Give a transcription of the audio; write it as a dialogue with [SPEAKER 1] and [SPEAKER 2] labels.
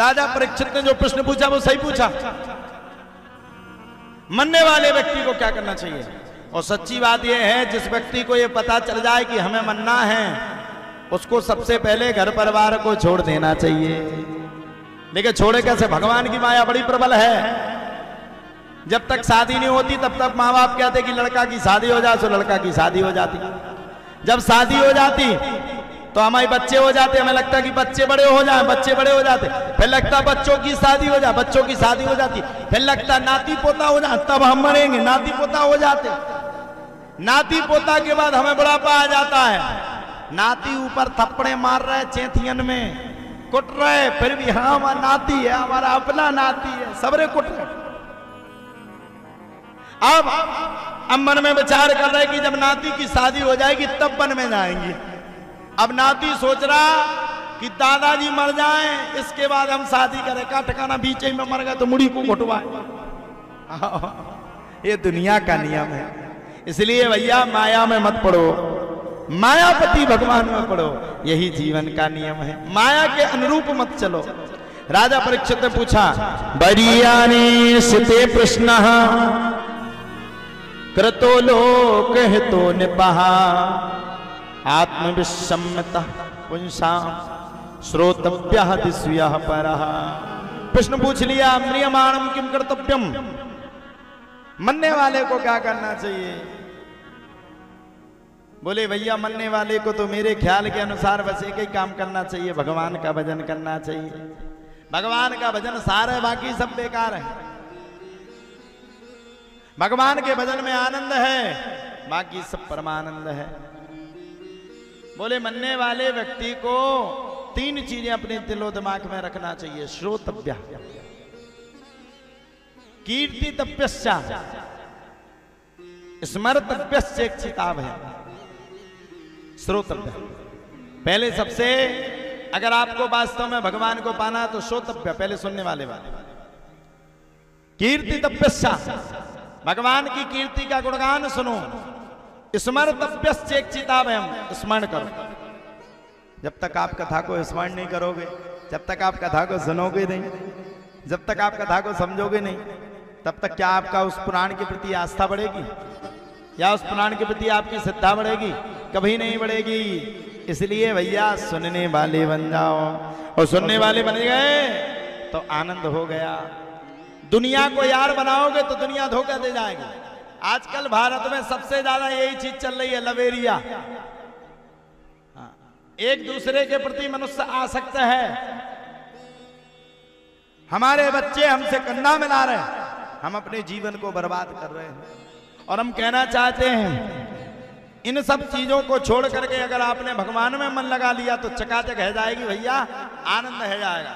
[SPEAKER 1] राजा परीक्षित ने जो प्रश्न पूछा, वो सही पूछा। मरने वाले व्यक्ति को क्या करना चाहिए? और सच्ची बात यह है, जिस व्यक्ति को यह पता चल जाए कि हमें मरना है, उसको सबसे पहले घर परिवार को छोड़ देना चाहिए। लेकिन छोड़े कैसे? भगवान की माया बड़ी प्रबल है। जब तक शादी नहीं होती, तब तक माँ बाप कहते कि लड़का की शादी हो जाए तो लड़का की शादी हो जाती। जब शादी हो जाती तो हमारे बच्चे हो जाते, हमें लगता कि बच्चे बड़े हो जाए, बच्चे बड़े हो जाते। फिर लगता बच्चों की शादी हो जाए, बच्चों की शादी हो जाती। फिर लगता नाती पोता हो जाए, तब हम मरेंगे, नाती पोता हो जाते। नाती पोता के बाद हमें बुढ़ापा आ जाता है। नाती ऊपर थप्पड़े मार रहे चेथियन में। कुट रहे फिर भी हाँ हमारा नाती है, हमारा अपना नाती है, सबरे कुट रहे अब अब मन में विचार कर रहे कि जब नाती की शादी हो जाएगी, तब वन में जाएँगे। अब नाती सोच रहा कि दादाजी मर जाएँ, इसके बाद हम शादी करें। का ठिकाना बीच में मर गए तो मुड़ी को घुटवाए ये दुनिया का नियम है। इसलिए भैया, माया में मत पड़ो। मायापति भगवान में पड़ो। यही जीवन का नियम है। माया के अनुरूप मत चलो। राजा परीक्षित ने पूछा बरियाने सिते प्रश्न कृतो लोक हितो निपहा। आत्मविषमत पुंसा श्रोतव्य दिशुय पर। प्रश्न पूछ लिया म्रियमाणम किम कर्तव्यम मरने वाले को क्या करना चाहिए? बोले, भैया मरने वाले को तो मेरे ख्याल के अनुसार बस एक ही काम करना चाहिए, भगवान का भजन करना चाहिए। भगवान का भजन सार है बाकी सब बेकार है। भगवान के भजन में आनंद है, बाकी सब परमानंद है। बोले मरने वाले व्यक्ति को तीन चीज़ें अपने दिलो दिमाग में रखना चाहिए, श्रोतव्य। कीर्ति तप्यश्चा। स्मरतव्यश्च एक किताब है। श्रोतव्य। पहले सबसे, अगर आपको वास्तव में भगवान को पाना तो श्रोतव्य, पहले सुनने वाले वाले। कीर्ति तप्यश्चा। भगवान की कीर्ति का गुणगान सुनो। किताब है हम स्मरण करो। जब तक आप कथा को स्मरण नहीं करोगे, जब तक आप कथा को सुनोगे नहीं, जब तक आप कथा को समझोगे नहीं, तब तक क्या आपका उस पुराण के प्रति आस्था बढ़ेगी? या उस पुराण के प्रति आपकी श्रद्धा बढ़ेगी? कभी नहीं बढ़ेगी। इसलिए भैया, सुनने वाले बन जाओ। और सुनने वाले बन गए तो आनंद हो गया। दुनिया को यार बनाओगे तो दुनिया धोखा दे जाएगी। आजकल भारत में सबसे ज़्यादा यही चीज़ चल रही है लवेरिया। हाँ, एक दूसरे के प्रति मनुष्य आसक्त है। हमारे बच्चे हमसे कंधा मिला रहे हैं। हम अपने जीवन को बर्बाद कर रहे हैं। और हम कहना चाहते हैं इन सब चीज़ों को छोड़ करके अगर आपने भगवान में मन लगा लिया तो चकाचक है जाएगी भैया आनंद है जाएगा।